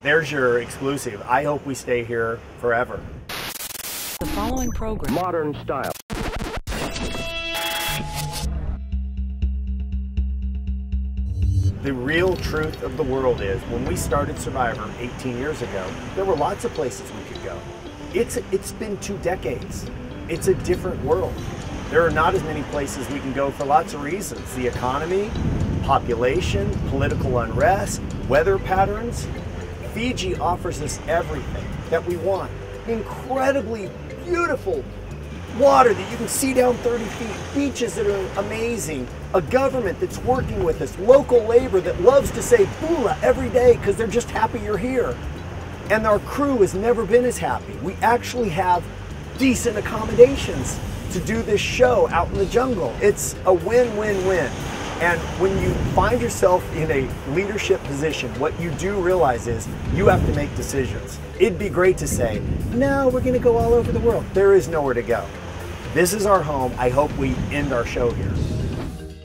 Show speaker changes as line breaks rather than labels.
There's your exclusive. I hope we stay here forever.
The following program
modern style.
The real truth of the world is when we started Survivor 18 years ago, there were lots of places we could go. It's it's been two decades. It's a different world. There are not as many places we can go for lots of reasons. The economy, population, political unrest, weather patterns. Fiji offers us everything that we want. Incredibly beautiful water that you can see down 30 feet, beaches that are amazing, a government that's working with us, local labor that loves to say bula every day because they're just happy you're here. And our crew has never been as happy. We actually have decent accommodations to do this show out in the jungle. It's a win win win. And when you find yourself in a leadership position, what you do realize is you have to make decisions. It'd be great to say, no, we're going to go all over the world. There is nowhere to go. This is our home. I hope we end our show here.